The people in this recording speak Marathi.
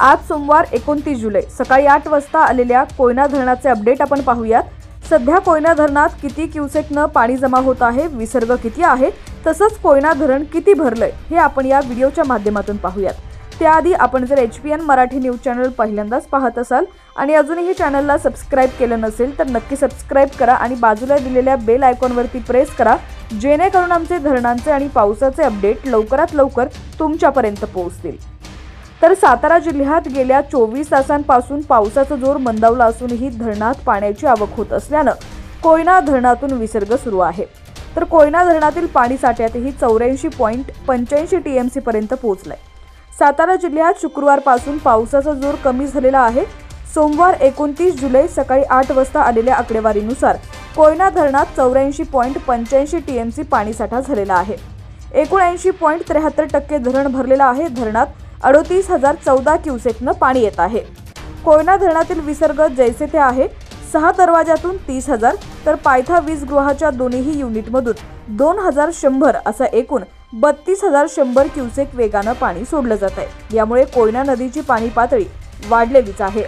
आज सोमवार एकोणतीस जुलै सकाळी आठ वाजता आलेल्या कोयना धरणाचे अपडेट आपण पाहूयात. सध्या कोयना धरणात किती क्युसेकनं पाणी जमा होत आहे विसर्ग किती आहे तसंच कोयना धरण किती भरलंय हे आपण या व्हिडिओच्या माध्यमातून पाहूयात. त्याआधी आपण जर H P N Marathi news channel पहिल्यांदाच पाहत असाल आणि अजूनही चॅनलला सबस्क्राईब केलं नसेल तर नक्की सबस्क्राईब करा आणि बाजूला दिलेल्या बेल आयकॉनवरती प्रेस करा जेणेकरून आमचे धरणांचे आणि पावसाचे अपडेट लवकरात लवकर तुमच्यापर्यंत पोहोचतील. तर सातारा जिल्ह्यात गेल्या चोवीस तासांपासून पावसाचा जोर मंदावला असूनही धरणात पाण्याची आवक होत असल्यानं कोयना धरणातून विसर्ग सुरू आहे. तर कोयना धरणातील पाणी साठ्यातही चौऱ्याऐंशी पॉईंट पंच्याऐंशी टी एम सीपर्यंत पोहोचलाय. सातारा जिल्ह्यात शुक्रवारपासून पावसाचा जोर कमी झालेला आहे. सोमवार एकोणतीस जुलै सकाळी आठ वाजता आलेल्या आकडेवारीनुसार कोयना धरणात चौऱ्याऐंशी पॉईंट पंच्याऐंशी टी एम सी पाणीसाठा झालेला आहे. एकोणऐंशी पॉईंट त्र्याहत्तर टक्के धरण भरलेलं आहे. धरणात अडोतीस हजार चौदा क्युसेकनं पाणी येत आहे. कोयना धरणातील विसर्ग जैसे ते आहे सहा दरवाजातून तीस हजार तर पायथा वीज गृहाच्या दोन्ही युनिटमधून दोन हजार शंभर असा एकूण बत्तीस हजार शंभर क्युसेक वेगानं पाणी सोडलं जात आहे यामुळे कोयना नदीची पाणी पातळी वाढलेलीच आहे.